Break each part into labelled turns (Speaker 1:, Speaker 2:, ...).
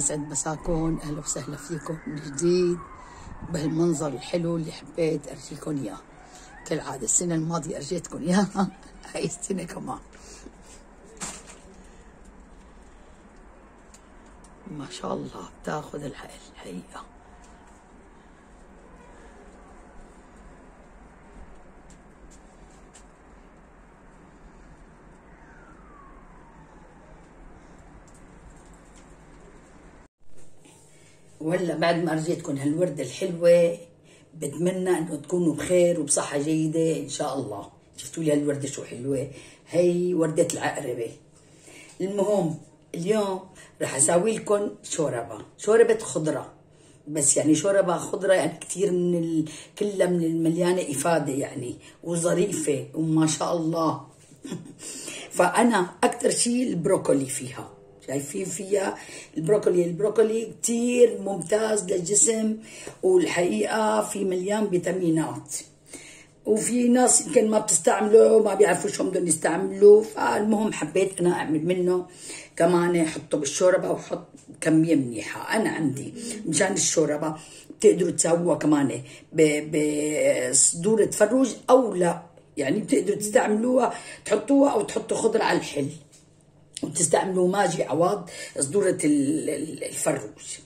Speaker 1: يسعد مساكم أهلا وسهلا فيكم من جديد بهالمنظر الحلو اللي حبيت أرجيكم إياه. كالعادة السنة الماضية أرجيتكم إياها هاي السنة كمان. ما شاء الله بتاخذ الحقيقة. وهلا بعد ما رجيتكم هالوردة الحلوة بتمنى إنه تكونوا بخير وبصحة جيدة إن شاء الله. شفتوا لي هالوردة شو حلوة؟ هي وردة العقربة. المهم اليوم رح أساوي لكم شوربة. شوربة خضرة. بس يعني شوربة خضرة يعني كثير من ال... كلها من المليانة إفادة يعني وظريفة وما شاء الله. فأنا أكثر شيء البروكولي فيها. شايفين فيها البروكولي. البروكولي كتير ممتاز للجسم والحقيقة في مليان فيتامينات. وفي ناس يمكن ما بتستعمله ما بيعرفوا شو بدهم يستعملوا فالمهم حبيت أنا أعمل منه. كمان أحطه بالشوربة وحط كمية منيحة. أنا عندي مشان الشوربة بتقدروا تسووها كمان بصدور تفرج أو لا. يعني بتقدروا تستعملوها تحطوها أو تحطوا خضرة على الحل. وتستعملوا ماجي عوض صدورة الفروج.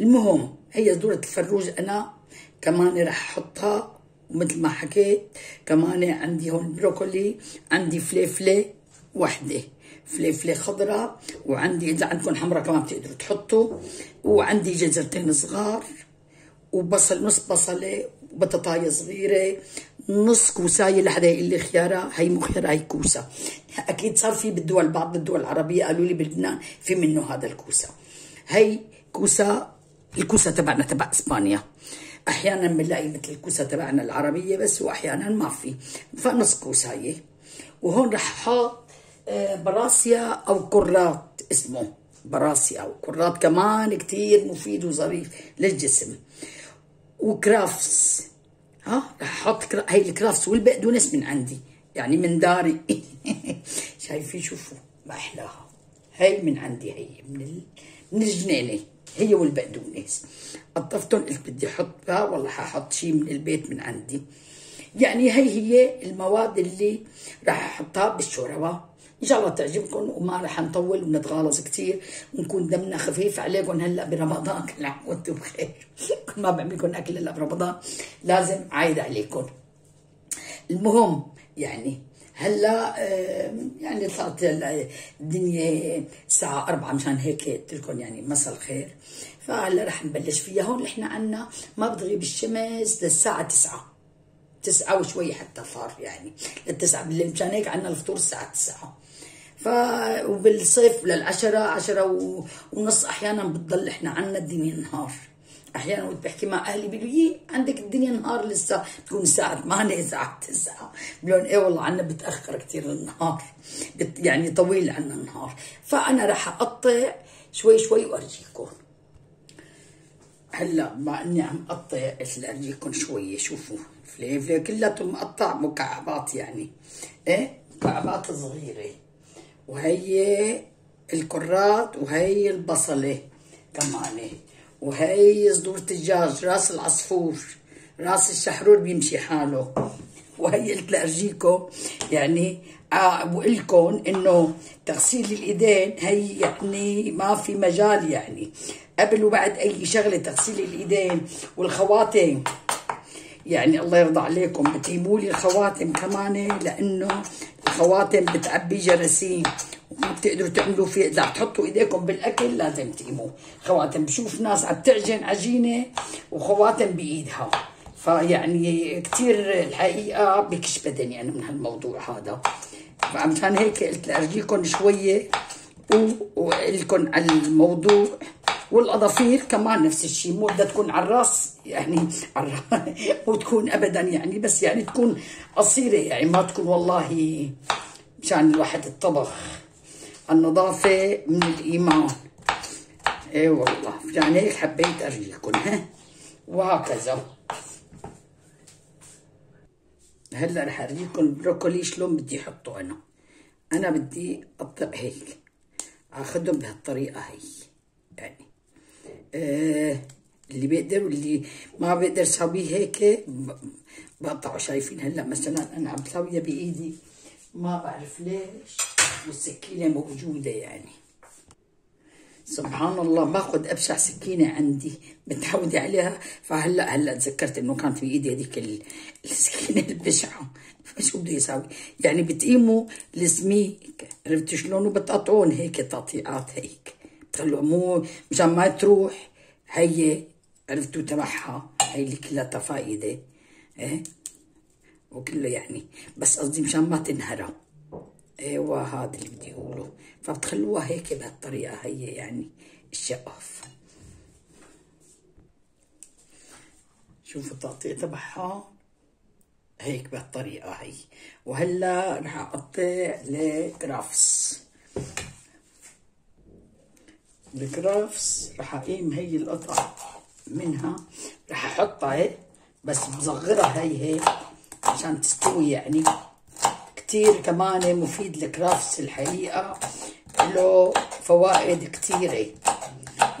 Speaker 1: المهم هي صدورة الفروج أنا كمان رح أحطها ومثل ما حكيت كمان عندي هون بروكولي عندي فليفلة وحدة. فليفلة خضراء وعندي إذا عندكم حمراء كمان بتقدروا تحطوا. وعندي جزرتين صغار وبصل نص بصلة وبطاطاية صغيرة نص كوسايه لحدا يقول لي خيارة هي مو خيارة هي كوسة. أكيد صار في بالدول بعض الدول العربية قالوا لي بلبنان في منه هذا الكوسة. هي كوسة الكوسة تبعنا تبع إسبانيا. أحيانا بنلاقي مثل الكوسة تبعنا العربية بس وأحيانا ما في. فنص كوسايه وهون رح أحط براسيا أو كرات اسمه. براسيا أو كرات كمان كتير مفيد وظريف للجسم. وكرافس. ها؟ رح أحط هي الكرافتس والبقدونس من عندي. يعني من داري. شايفين شوفوا ما إحلاها. هي من عندي هي. من ال... من الجنينة. هي والبقدونس قطفتهم قلت بدي أحطها. والله حاحط شيء من البيت من عندي. يعني هي هي المواد اللي راح أحطها بالشوربة. إن شاء الله تعجبكم وما رح نطول ونتغالظ كثير ونكون دمنا خفيف عليكم هلأ برمضان. كل عام وأنتم بخير. ما بعمل لكم اكل هلا برمضان لازم عايد عليكم المهم يعني هلأ يعني صارت الدنيا الساعة أربعة مشان هيك قلت لكم يعني مساء الخير. فهلأ رح نبلش فيها. هون نحن عنا ما بتغيب الشمس للساعة تسعة. تسعة وشوي حتى صار يعني. للتسعة بالليل مشان هيك عنا الفطور الساعة تسعة. ف وبالصيف للعشرة عشرة ونص أحيانا بتضل إحنا عنا الدنيا نهار. أحيانا وقت بحكي مع أهلي بيقولوا يي عندك الدنيا نهار لسه. تكون الساعة 8 الساعة 9 بقول إيه والله عنا بتأخر كثير النهار. يعني طويل عنا النهار. فأنا راح أقطع شوي شوي وأرجيكم. هلأ مع إني عم أقطع ارجيكم شوية شوفوا. فليفله كلها مقطع مكعبات يعني. إيه؟ مكعبات صغيرة. وهي الكرات وهي البصلة كمان. وهي صدور الدجاج راس العصفور راس الشحرور بيمشي حاله. وهي قلت لارجيكم يعني بقول لكم إنه تغسيل الإيدين هي يعني ما في مجال يعني. قبل وبعد أي شغلة تغسيل الإيدين والخواتم. يعني الله يرضى عليكم بتجيبوا لي الخواتم كمان لأنه الخواتم بتعبي جراثيم. بتقدروا تعملوا فيه. إذا تحطوا إيديكم بالأكل لازم تقيموا خواتم بشوف ناس عم تعجن عجينة وخواتم بإيدها. فيعني كثير الحقيقة بكش بدني أنا من هالموضوع هذا. فمشان هيك قلت ارجيكم شوية واقول لكم على الموضوع والأظافير كمان نفس الشيء مو بدها تكون على الراس يعني على مو تكون ابدا يعني بس يعني تكون قصيرة يعني ما تكون والله مشان الواحد الطبخ. النظافه من الإيمان. إي والله. مشان هيك حبيت أرجيكم ها؟ وهكذا. هلأ رح أرجيكم البروكولي شلون بدي أحطه أنا. أنا بدي اقطع هيك. اخذهم بهالطريقة هي. يعني آه اللي بيقدر واللي ما بيقدر يسويه هيك بقطعه شايفين هلأ مثلا أنا عم بسويها بإيدي. ما بعرف ليش والسكينة موجودة يعني. سبحان الله باخذ أبشع سكينة عندي متعوده عليها. فهلأ هلأ تذكرت إنه كانت في إيدي هذيك ال- السكينة البشعة. فشو بده يساوي؟ يعني بتقيموا السميك عرفت شلون؟ وبتقطعون هيك تقطيعات هيك. بتخلوا مو مشان ما تروح هي عرفتوا تبعها. هي اللي كلها فائده إيه؟ وكله يعني. بس قصدي مشان ما تنهرى أيوه هذا اللي بدي أقوله. فبتخلوها هيك بهالطريقة هي يعني الشقف شوفوا التقطيع تبعها. هيك بهالطريقة هي. وهلا رح أقطع الكرافس الكرافس رح أقيم هي القطع منها. رح أحطها هيك بس بصغرها هي هيك. عشان تستوي يعني. كتير كمان مفيد الكرافس الحقيقة له فوائد كتيرة.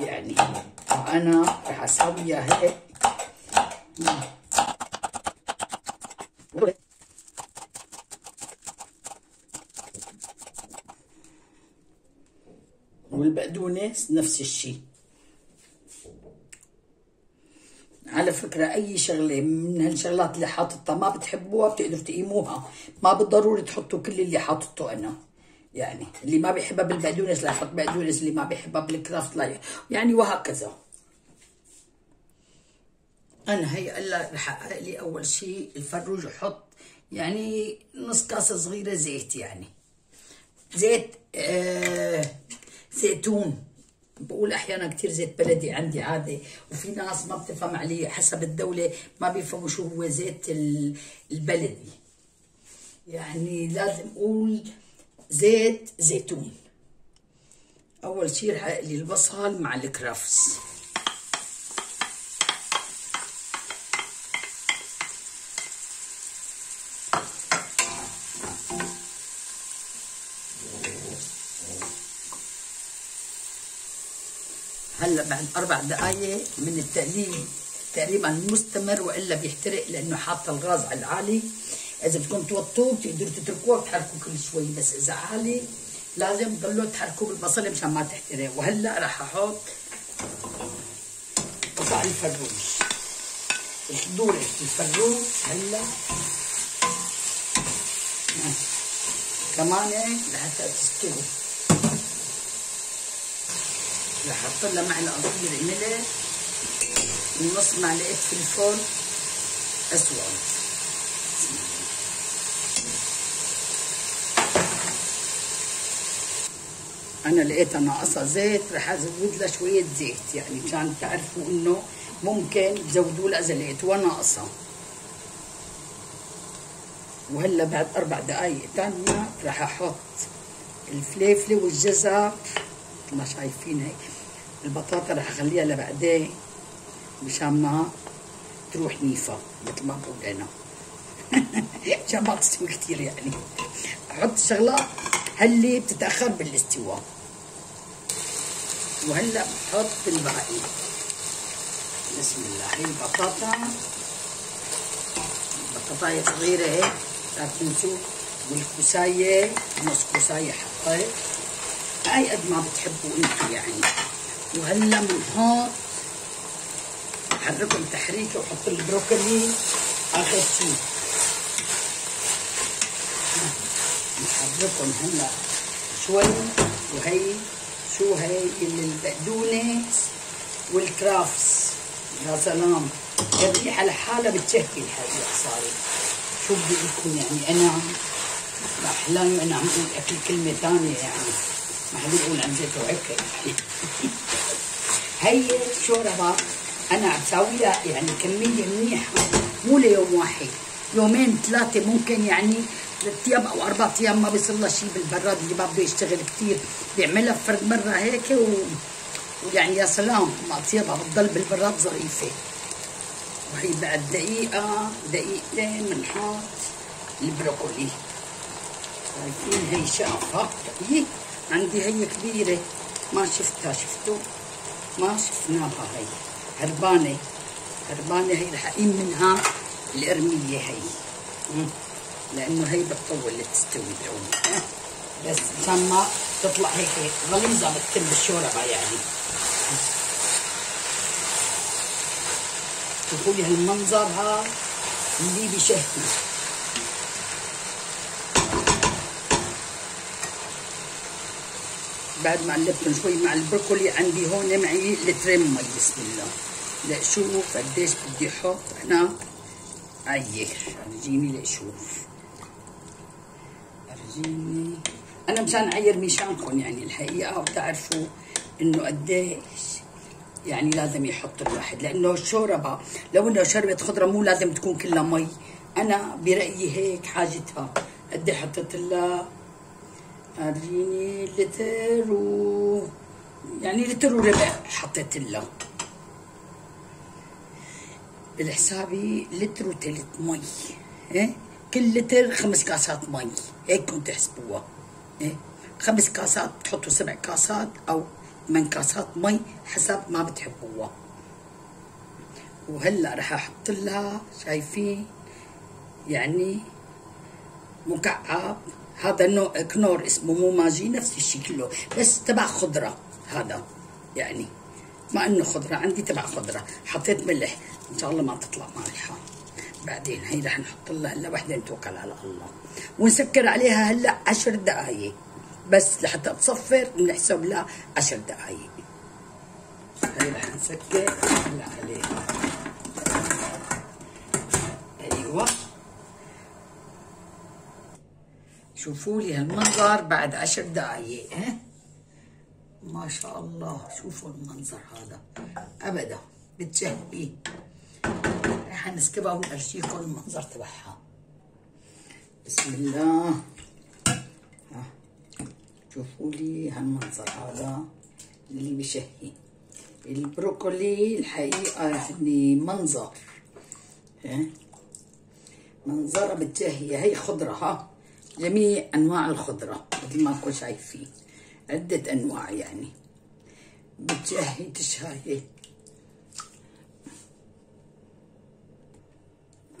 Speaker 1: يعني وأنا رح أسويها هيك. والبقدونس نفس الشيء على فكرة أي شغلة من هالشغلات اللي حاططها ما بتحبوها بتقدروا تقيموها. ما بالضروري تحطوا كل اللي حاططه أنا. يعني اللي ما بيحبها بالبقدونس لا يحط بقدونس اللي ما بيحبها بالكرافت لا. يعني وهكذا. أنا هي هلا رح أقلي أول شيء الفروج أحط يعني نص كاسة صغيرة زيت يعني. زيت آه زيتون. بقول أحيانا كثير زيت بلدي عندي عاده وفي ناس ما بتفهم عليه حسب الدولة ما بيفهموا شو هو زيت ال- البلدي. يعني لازم أقول زيت زيتون. أول شيء رح البصل مع الكرفس. هلا بعد أربع دقائق من التقليب تقريبا مستمر وإلا بيحترق لأنه حاطه الغاز على العالي. إذا بدكم توطوه بتقدروا تتركوه وتحركوه كل شوي بس إذا عالي لازم تضلوا تحركوه بالبصله مشان ما تحترق. وهلأ راح أحط قطع الفروج الخضورة الفروج هلأ. كمان لحتى تستوي. أحط لها معلقه صغيره ملح ونص معلقه فلفل أسود. أنا لقيتها ناقصه زيت رح أزود لها شوية زيت. يعني مشان تعرفوا إنه ممكن تزودوا لها إذا لقيتوها ناقصة. وهلا بعد أربع دقائق تانية رح أحط الفليفلة والجزر. ما شايفين هيك. البطاطا رح أخليها لبعدين مشان ما تروح نيفه مثل ما بقول أنا عشان ما تستوي كثير يعني. أحط الشغلات هاللي بتتأخر بالاستواء. وهلأ بحط الباقي. بسم الله. هي البطاطا. بطاطاية صغيرة هيك لا تنسوا. والكوساية نص كوساية حطيت. هاي قد ما بتحبوا أنتم يعني. وهلا بنحط حركهم تحريكه وحط البروكلي آخر شيء. نحركهم هلا شوي وهي شو هي البقدونس والكرافس. يا سلام. الريحه لحالها بتشهي هاي صارت. شو بدي لكم يعني أنا؟ احلامي أنا عم أقول أكل كلمة ثانية يعني. ما حدا يقول عن زيت وهيك هي شوربة أنا عم بساويها يعني كمية منيحة مو ليوم واحد. يومين ثلاثة ممكن يعني ثلاث أيام أو أربع أيام ما بيصير لها شيء بالبراد اللي ما بده يشتغل كثير بيعملها فرد مرة هيك و... ويعني يا سلام ما تصيبها بتضل بالبراد ظريفة. وهي بعد دقيقة دقيقتين بنحط البروكولي. شايفين؟ هي شقفة. هي عندي هي كبيرة. ما شفتها شفتوا؟ ما شفناها هي. هربانة. هربانة هي أقيم منها القرمية هي. لأنه هي بتطول لتستوي العود بس مشان ما تطلع هيك غليظة بتتم بالشوربة يعني. شوفوا هالمنظر ها اللي بشهي بعد ما قلبتهم شوي مع البروكولي عندي هون معي لترين مي بسم الله. لأشوف قديش بدي أحط أنا عير أرجيني لأشوف أرجيني. أنا مشان أعير مشانكم يعني الحقيقة وتعرفوا إنه قديش يعني لازم يحط الواحد. لأنه الشوربه لو إنه شربت خضرة مو لازم تكون كلها مي. أنا برأيي هيك حاجتها. قد حطيت لها؟ ارجيني لتر و يعني لتر وربع حطيت لها بالحسابي لتر وثلث مي. إيه؟ كل لتر خمس كاسات مي. هيك كنت تحسبوها إيه؟ خمس كاسات تحطوا سبع كاسات أو ثمان كاسات مي حسب ما بتحبوها. وهلأ رح أحط لها شايفين؟ يعني مكعب. هذا نوع كنور اسمه مو ماجي نفس الشيء كله بس تبع خضرة. هذا يعني ما إنه خضرة عندي تبع خضرة. حطيت ملح إن شاء الله ما تطلع مالحة. بعدين هي رح نحط لها هلا وحدة نتوكل على الله. ونسكر عليها هلأ عشر دقائق بس لحتى تصفر بنحسب لها عشر دقائق هي رح نسكر. هلأ عليها أيوه شوفوا لي هالمنظر بعد عشر دقائق ها؟ ما شاء الله شوفوا المنظر هذا ابدا بتشهي رح نسكبها ونرجيكم المنظر تبعها. بسم الله. ها. شوفوا لي هالمنظر هذا اللي بشهي. البروكولي الحقيقة يعني منظر ها؟ منظرها بتشهي هي خضرة ها؟ جميع أنواع الخضرة مثل ما أنكم شايفين. عدة أنواع يعني. بتشهي تشهي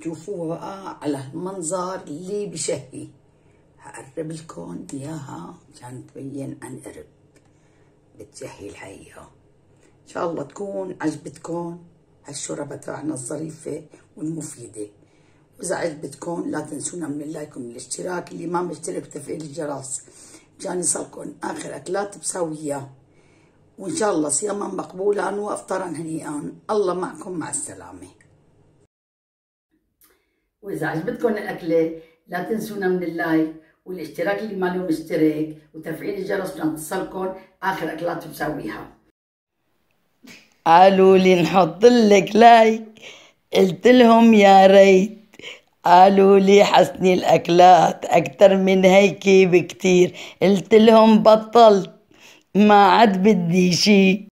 Speaker 1: شوفوا بقى على المنظر اللي بشهي. هقرب لكم إياها عشان تبين عن قرب. بتشهي الحقيقة. إن شاء الله تكون عجبتكم هالشوربة تاعنا الظريفة والمفيدة. وإذا عجبتكم لا تنسونا من ال like ومن الاشتراك اللي ما مشترك وتفعيل الجرس. مشان يصلكم آخر أكلات بساويها وإن شاء الله صياما مقبولا وأفطارا هنيئا. الله معكم مع السلامة. وإذا عجبتكم الأكلة لا تنسونا من ال like والاشتراك اللي ما له مشترك وتفعيل الجرس عشان تصلكم آخر أكلات بساويها
Speaker 2: قالوا لي نحط لك لايك. قلت لهم يا ريت. قالوا لي حسني الأكلات أكتر من هيك بكتير. قلت لهم بطلت ما عاد بدي شي.